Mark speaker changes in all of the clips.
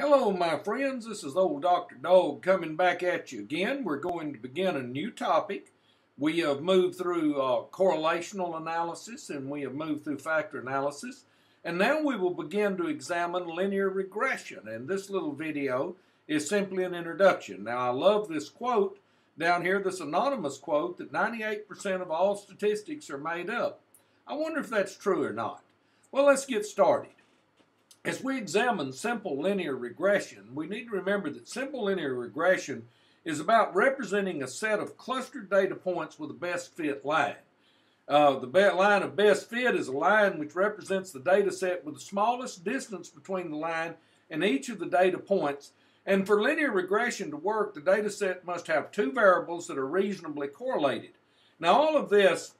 Speaker 1: Hello, my friends. This is old Dr. Dog coming back at you again. We're going to begin a new topic. We have moved through uh, correlational analysis and we have moved through factor analysis. And now we will begin to examine linear regression. And this little video is simply an introduction. Now, I love this quote down here, this anonymous quote that 98% of all statistics are made up. I wonder if that's true or not. Well, let's get started. As we examine simple linear regression, we need to remember that simple linear regression is about representing a set of clustered data points with a best fit line. Uh, the line of best fit is a line which represents the data set with the smallest distance between the line and each of the data points. And for linear regression to work, the data set must have two variables that are reasonably correlated. Now, all of this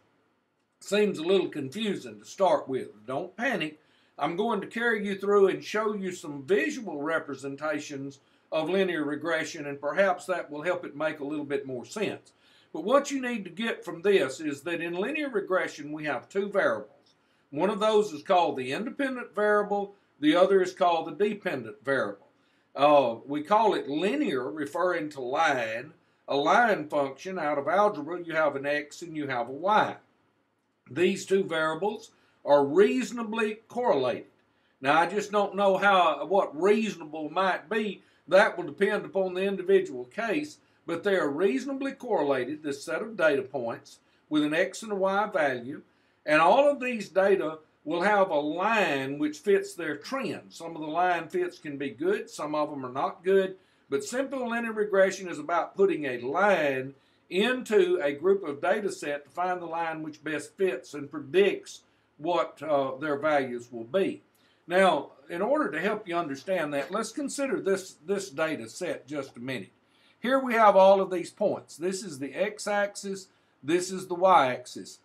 Speaker 1: seems a little confusing to start with. Don't panic. I'm going to carry you through and show you some visual representations of linear regression, and perhaps that will help it make a little bit more sense. But what you need to get from this is that in linear regression, we have two variables. One of those is called the independent variable, the other is called the dependent variable. Uh, we call it linear, referring to line. A line function out of algebra, you have an x and you have a y. These two variables are reasonably correlated. Now, I just don't know how what reasonable might be. That will depend upon the individual case, but they are reasonably correlated, this set of data points, with an x and a y value, and all of these data will have a line which fits their trend. Some of the line fits can be good, some of them are not good, but simple linear regression is about putting a line into a group of data set to find the line which best fits and predicts what uh, their values will be. Now, in order to help you understand that, let's consider this, this data set just a minute. Here we have all of these points. This is the x-axis, this is the y-axis.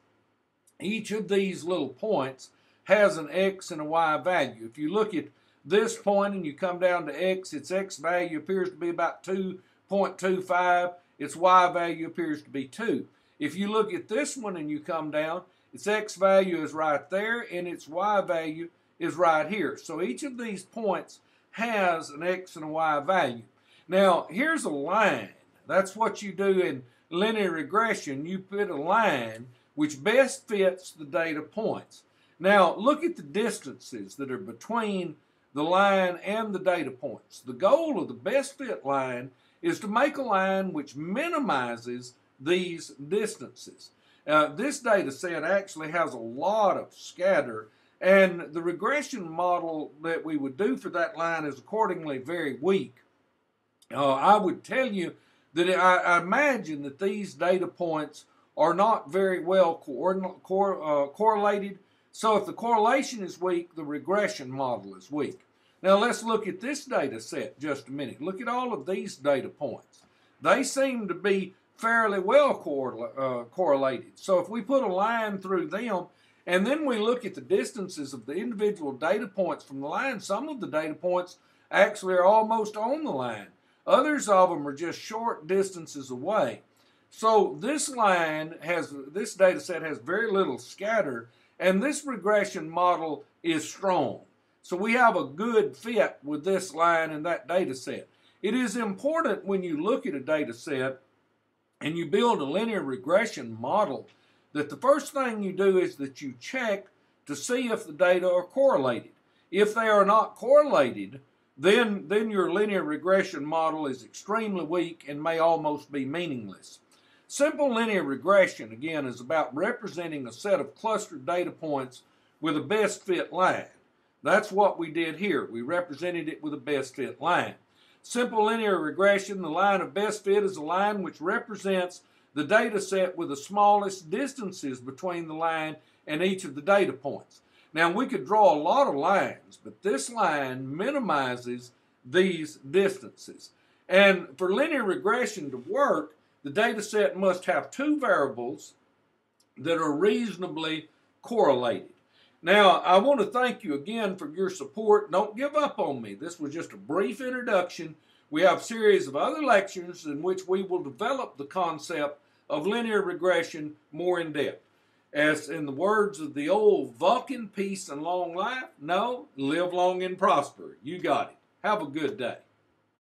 Speaker 1: Each of these little points has an x and a y value. If you look at this point and you come down to x, its x value appears to be about 2.25. Its y value appears to be 2. If you look at this one and you come down, its x value is right there, and its y value is right here. So each of these points has an x and a y value. Now, here's a line. That's what you do in linear regression. You put a line which best fits the data points. Now, look at the distances that are between the line and the data points. The goal of the best fit line is to make a line which minimizes these distances. Uh, this data set actually has a lot of scatter, and the regression model that we would do for that line is accordingly very weak. Uh, I would tell you that I, I, imagine that these data points are not very well cor uh, correlated. So if the correlation is weak, the regression model is weak. Now let's look at this data set just a minute. Look at all of these data points. They seem to be fairly well correl uh, correlated. So if we put a line through them, and then we look at the distances of the individual data points from the line, some of the data points actually are almost on the line. Others of them are just short distances away. So this line has, this data set has very little scatter, and this regression model is strong. So we have a good fit with this line and that data set. It is important when you look at a data set and you build a linear regression model, that the first thing you do is that you check to see if the data are correlated. If they are not correlated, then, then your linear regression model is extremely weak and may almost be meaningless. Simple linear regression, again, is about representing a set of clustered data points with a best fit line. That's what we did here. We represented it with a best fit line. Simple linear regression, the line of best fit is a line which represents the data set with the smallest distances between the line and each of the data points. Now we could draw a lot of lines, but this line minimizes these distances. And for linear regression to work, the data set must have two variables that are reasonably correlated. Now, I want to thank you again for your support. Don't give up on me. This was just a brief introduction. We have a series of other lectures in which we will develop the concept of linear regression more in depth. As in the words of the old Vulcan, peace and long life, no, live long and prosper. You got it. Have a good day.